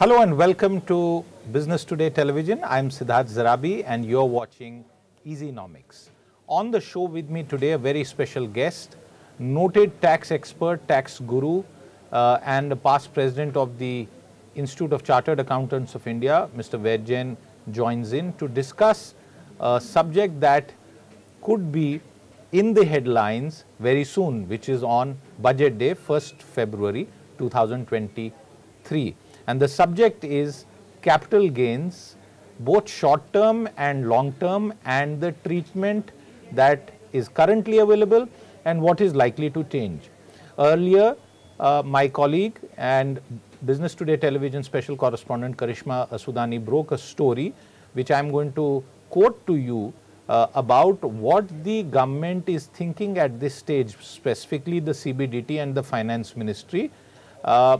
Hello and welcome to Business Today Television. I'm Siddharth Zarabi and you're watching Easynomics. On the show with me today, a very special guest, noted tax expert, tax guru, uh, and past president of the Institute of Chartered Accountants of India, Mr. Ved joins in to discuss a subject that could be in the headlines very soon, which is on budget day, 1st February 2023 and the subject is capital gains both short term and long term and the treatment that is currently available and what is likely to change. Earlier, uh, my colleague and Business Today television special correspondent Karishma Asoodani broke a story which I am going to quote to you uh, about what the government is thinking at this stage, specifically the CBDT and the finance ministry. Uh,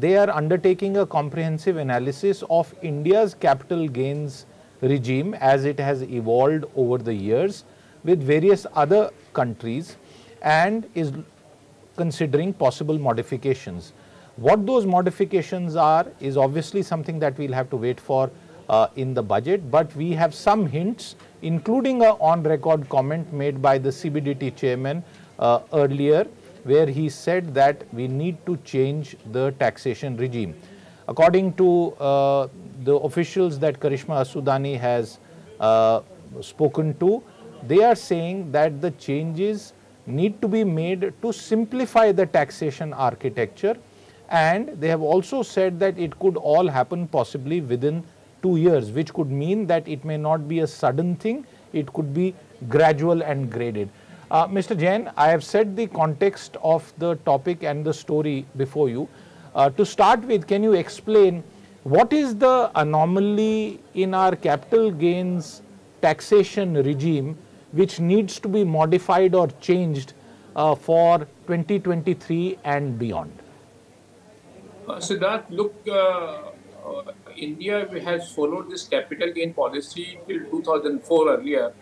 they are undertaking a comprehensive analysis of India's capital gains regime as it has evolved over the years with various other countries and is considering possible modifications. What those modifications are is obviously something that we'll have to wait for uh, in the budget, but we have some hints, including a on-record comment made by the CBDT chairman uh, earlier, where he said that we need to change the taxation regime. According to uh, the officials that Karishma Asoodani has uh, spoken to, they are saying that the changes need to be made to simplify the taxation architecture and they have also said that it could all happen possibly within two years which could mean that it may not be a sudden thing, it could be gradual and graded. Uh, Mr. Jain, I have set the context of the topic and the story before you. Uh, to start with, can you explain what is the anomaly in our capital gains taxation regime which needs to be modified or changed uh, for 2023 and beyond? Uh, Siddharth, look, uh, uh, India has followed this capital gain policy till 2004 earlier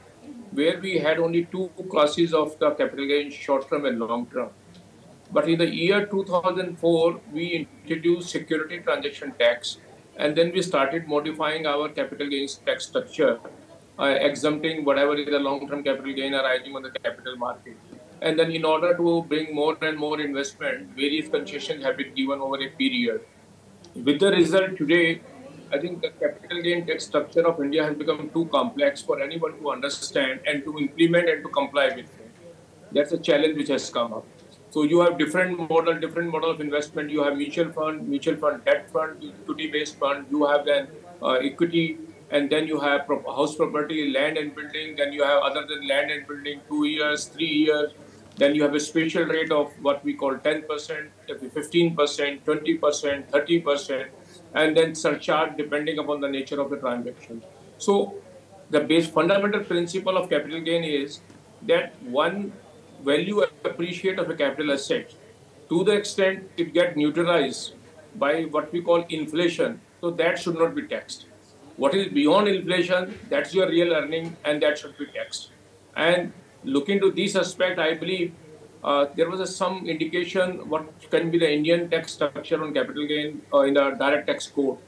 where we had only two classes of the capital gain, short term and long term. But in the year 2004, we introduced security transaction tax, and then we started modifying our capital gains tax structure, uh, exempting whatever is the long term capital gain arising on the capital market. And then, in order to bring more and more investment, various concessions have been given over a period. With the result today, I think the capital gain tax structure of India has become too complex for anyone to understand and to implement and to comply with. That's a challenge which has come up. So you have different model, different model of investment. You have mutual fund, mutual fund, debt fund, equity-based fund. You have then uh, equity, and then you have house property, land and building. Then you have other than land and building, two years, three years. Then you have a special rate of what we call 10%, 15%, 20%, 30% and then surcharge depending upon the nature of the transaction. So the base fundamental principle of capital gain is that one value appreciate of a capital asset to the extent it get neutralized by what we call inflation, so that should not be taxed. What is beyond inflation, that's your real earning and that should be taxed. And looking to this aspect, I believe uh, there was a, some indication what can be the Indian tax structure on capital gain uh, in the direct tax code,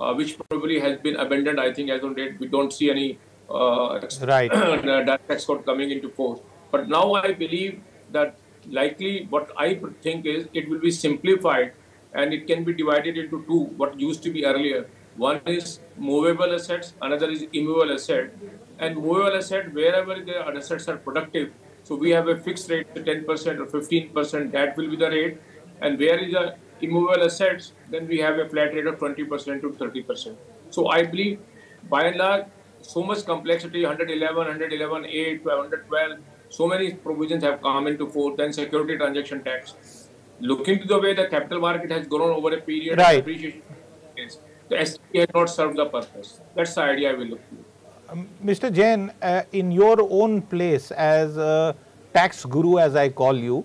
uh, which probably has been abandoned. I think as on date, we don't see any uh, right. direct tax code coming into force. But now I believe that likely what I think is it will be simplified and it can be divided into two, what used to be earlier. One is movable assets, another is immovable asset. And movable asset, wherever the assets are productive, so we have a fixed rate, 10% or 15%, that will be the rate. And where is the immovable assets, then we have a flat rate of 20% to 30%. So I believe by and large, so much complexity, 111, 111, 8, 112, so many provisions have come into force, then security transaction tax. Looking to the way the capital market has grown over a period, right. appreciation the STT has not served the purpose. That's the idea I will look to. Um, Mr. Jain, uh, in your own place as a tax guru, as I call you,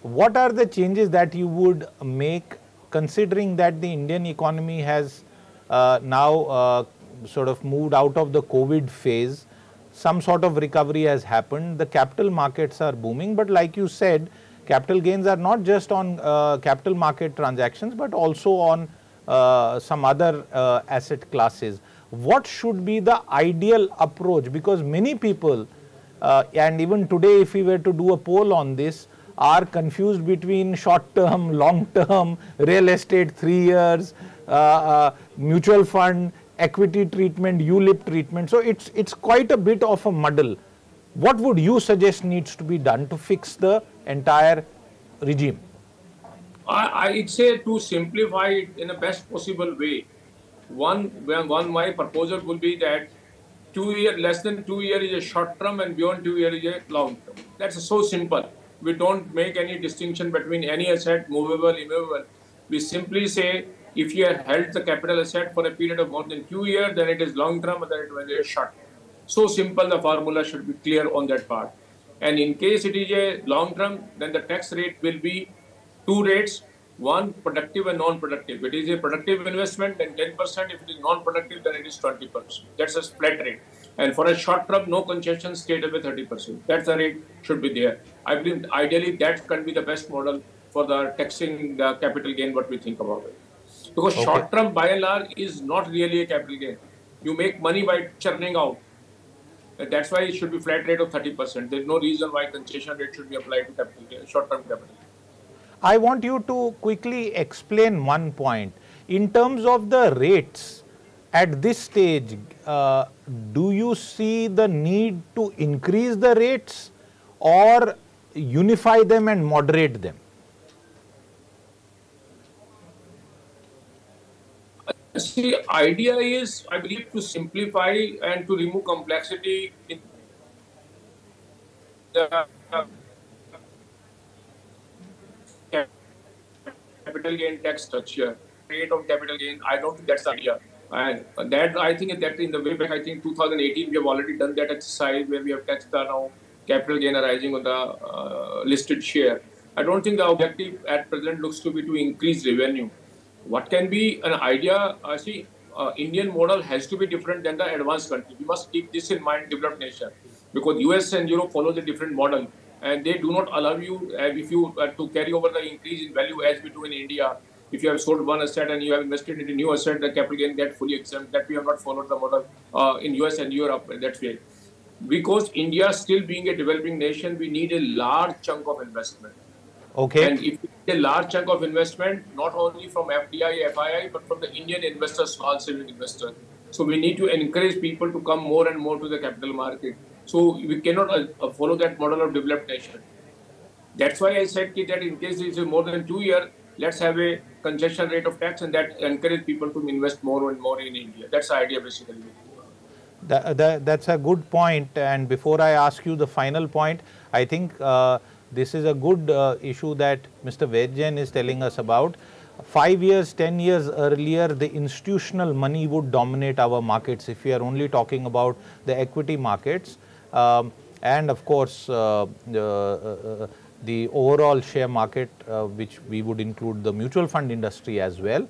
what are the changes that you would make considering that the Indian economy has uh, now uh, sort of moved out of the COVID phase? Some sort of recovery has happened. The capital markets are booming, but like you said, capital gains are not just on uh, capital market transactions, but also on uh, some other uh, asset classes. What should be the ideal approach? Because many people, uh, and even today if we were to do a poll on this, are confused between short term, long term, real estate 3 years, uh, uh, mutual fund, equity treatment, ULIP treatment. So, it is it's quite a bit of a muddle. What would you suggest needs to be done to fix the entire regime? I, I'd say to simplify it in the best possible way. One, one my proposal will be that two year less than two year is a short term and beyond two year is a long term. That's so simple. We don't make any distinction between any asset, movable, immovable. We simply say if you have held the capital asset for a period of more than two years, then it is long term, then it will be short. So simple the formula should be clear on that part. And in case it is a long term, then the tax rate will be two rates, one productive and non-productive. If it is a productive investment, then 10%. If it is non-productive, then it is 20%. That's a flat rate. And for a short term, no concession, straight away 30%. That's the rate should be there. I believe ideally that can be the best model for the taxing the capital gain, what we think about it. Because okay. short term, by and large, is not really a capital gain. You make money by churning out. That's why it should be flat rate of 30%. There's no reason why concession rate should be applied to capital gain, short term capital. I want you to quickly explain one point. In terms of the rates, at this stage, uh, do you see the need to increase the rates or unify them and moderate them? See, idea is, I believe, to simplify and to remove complexity in the capital gain tax structure, rate of capital gain. I don't think that's idea. And that I think that in the way back, I think 2018 we have already done that exercise where we have taxed the now capital gain arising on the uh, listed share. I don't think the objective at present looks to be to increase revenue what can be an idea? Uh, see, uh, Indian model has to be different than the advanced country. We must keep this in mind, developed nation, because US and Europe follow the different model, and they do not allow you uh, if you uh, to carry over the increase in value as we do in India. If you have sold one asset and you have invested in a new asset, the capital gain get fully exempt. That we have not followed the model uh, in US and Europe that way. Because India still being a developing nation, we need a large chunk of investment Okay. And if a large chunk of investment, not only from FDI, FII, but from the Indian investors, small saving investors. So we need to encourage people to come more and more to the capital market. So we cannot uh, follow that model of developed nation. That's why I said that in case it is more than two years, let's have a concession rate of tax and that encourage people to invest more and more in India. That's the idea basically. That, that, that's a good point. And before I ask you the final point, I think uh, this is a good uh, issue that Mr. Ved is telling us about. Five years, 10 years earlier, the institutional money would dominate our markets if we are only talking about the equity markets. Um, and of course, uh, uh, uh the overall share market, which we would include the mutual fund industry as well.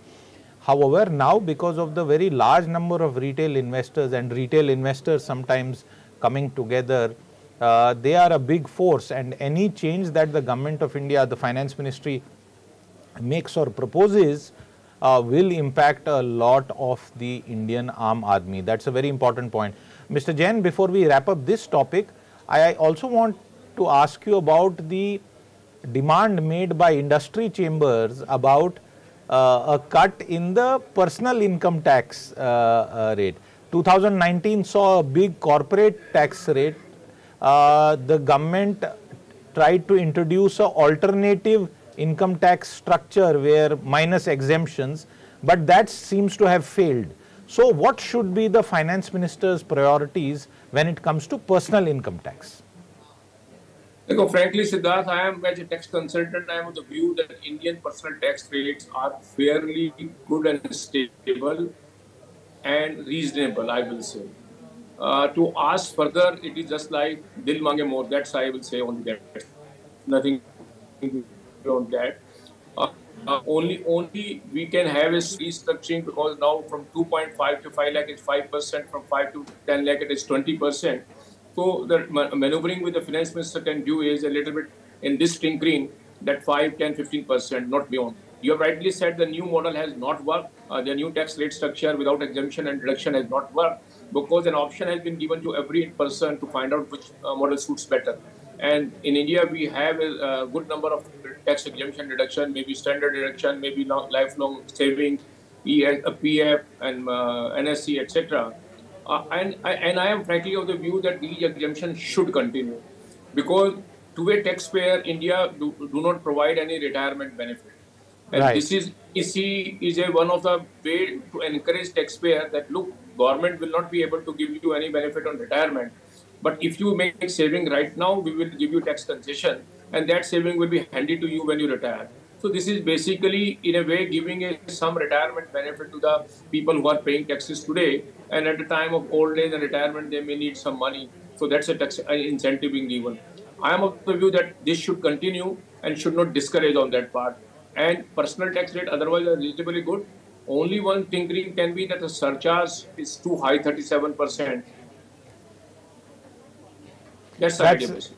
However, now because of the very large number of retail investors and retail investors sometimes coming together uh, they are a big force and any change that the government of India, the finance ministry makes or proposes uh, will impact a lot of the Indian Aam Aadmi. That's a very important point. Mr. Jain, before we wrap up this topic, I also want to ask you about the demand made by industry chambers about uh, a cut in the personal income tax uh, uh rate. 2019 saw a big corporate tax rate uh, the government tried to introduce a alternative income tax structure where minus exemptions, but that seems to have failed. So what should be the finance minister's priorities when it comes to personal income tax? Because frankly, Siddharth, I am as a tax consultant, I am of the view that Indian personal tax rates are fairly good and stable and reasonable, I will say. Uh, to ask further, it is just like dil mange more. That's I will say on that. Nothing beyond that. Uh, uh, only only we can have a restructuring because now from 2.5 to 5 lakh is 5 percent, from 5 to 10 lakh it is 20 percent. So the maneuvering with the finance minister can do is a little bit in this tinkering that 5, 10, 15 percent, not beyond. You have rightly said the new model has not worked. uh, the new tax rate structure without exemption and deduction has not worked because an option has been given to every person to find out which uh, model suits better. And in India, we have a, a, good number of tax exemption deduction, maybe standard deduction, maybe long, lifelong saving, PF and uh, NSC, etc. Uh, and, and I am frankly of the view that these exemptions should continue because to a taxpayer, India do, do not provide any retirement benefit. And right. this is 80C is a one of the way to encourage taxpayer that look, government will not be able to give you any benefit on retirement. But if you make saving right now, we will give you tax concession, and that saving will be handed to you when you retire. So this is basically, in a way, giving a, some retirement benefit to the people who are paying taxes today, and at the time of old age and retirement, they may need some money. So that's a tax uh, incentive being given. I am of the view that this should continue and should not discourage on that part. And personal tax rate otherwise are reasonably good. Only one tinkering can be that the surcharge is too high, 37%. That's, That's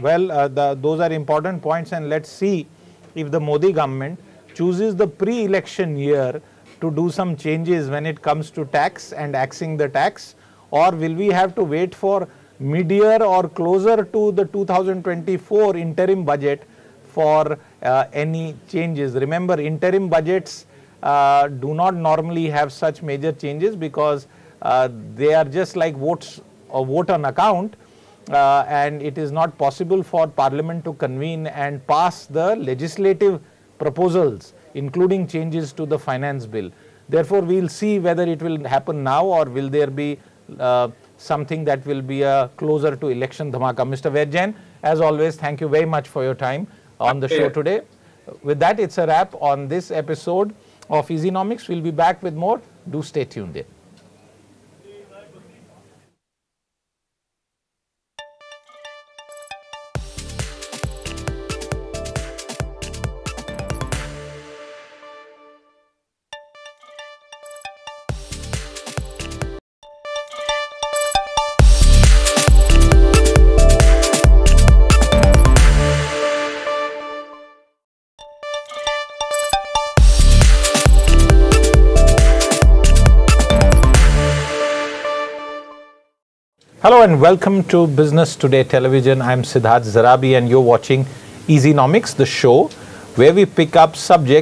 well, uh, the, those are important points, and let's see if the Modi government chooses the pre-election year to do some changes when it comes to tax and axing the tax, or will we have to wait for mid-year or closer to the 2024 interim budget for uh, any changes. Remember, interim budgets uh, do not normally have such major changes because uh, they are just like votes or vote on account uh, and it is not possible for parliament to convene and pass the legislative proposals including changes to the finance bill. Therefore, we will see whether it will happen now or will there be uh, something that will be a closer to election dhamaka. Mr. Ved Jain, as always, thank you very much for your time on the show today. With that, it's a wrap on this episode of Easynomics. We'll be back with more. Do stay tuned in. Hello and welcome to Business Today Television. I'm Siddharth Zarabi and you're watching Easynomics, the show where we pick up subjects